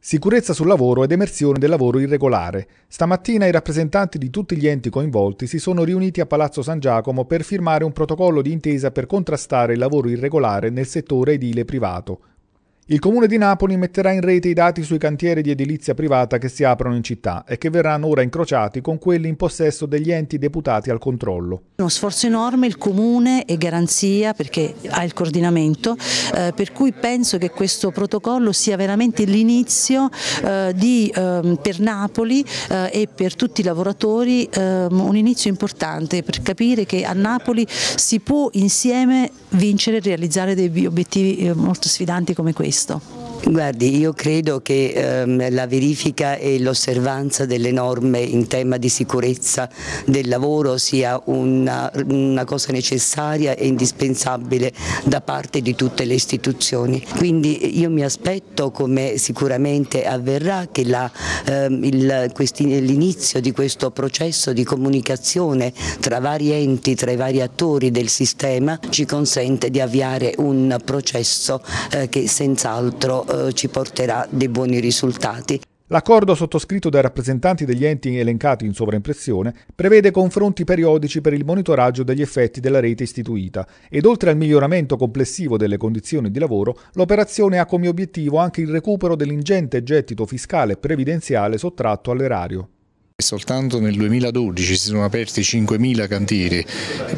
Sicurezza sul lavoro ed emersione del lavoro irregolare. Stamattina i rappresentanti di tutti gli enti coinvolti si sono riuniti a Palazzo San Giacomo per firmare un protocollo di intesa per contrastare il lavoro irregolare nel settore edile privato. Il Comune di Napoli metterà in rete i dati sui cantieri di edilizia privata che si aprono in città e che verranno ora incrociati con quelli in possesso degli enti deputati al controllo. Uno sforzo enorme, il Comune è garanzia perché ha il coordinamento, eh, per cui penso che questo protocollo sia veramente l'inizio eh, eh, per Napoli eh, e per tutti i lavoratori ehm, un inizio importante per capire che a Napoli si può insieme vincere e realizzare degli obiettivi eh, molto sfidanti come questi questo? Guardi, io credo che ehm, la verifica e l'osservanza delle norme in tema di sicurezza del lavoro sia una, una, cosa necessaria e indispensabile da parte di tutte le istituzioni. Quindi io mi aspetto, come sicuramente avverrà, che ehm, l'inizio di questo processo di comunicazione tra vari enti, tra i vari attori del sistema ci consente di avviare un processo eh, che senz'altro eh, ci porterà dei buoni risultati. L'accordo sottoscritto dai rappresentanti degli enti elencati in sovraimpressione prevede confronti periodici per il monitoraggio degli effetti della rete istituita ed oltre al miglioramento complessivo delle condizioni di lavoro, l'operazione ha come obiettivo anche il recupero dell'ingente gettito fiscale previdenziale sottratto all'erario. Soltanto nel 2012 si sono aperti 5.000 cantieri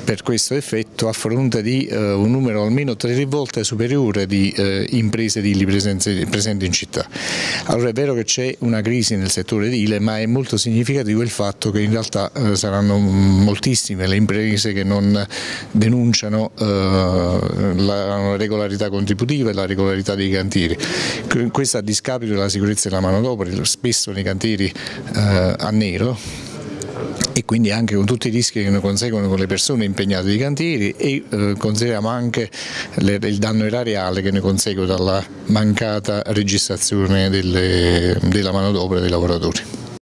per questo effetto a fronte di eh, un numero almeno tre volte superiore di eh, imprese edili presenti in città. Allora è vero che c'è una crisi nel settore edile ma è molto significativo il fatto che in realtà eh, saranno moltissime le imprese che non denunciano eh, la regolarità contributiva e la regolarità dei cantieri. Questo a discapito della sicurezza della manodopera, spesso nei cantieri eh, annessi nero e quindi anche con tutti i rischi che ne conseguono con le persone impegnate nei cantieri e eh, consideriamo anche le, il danno erariale che ne consegue dalla mancata registrazione delle, della manodopera dei lavoratori.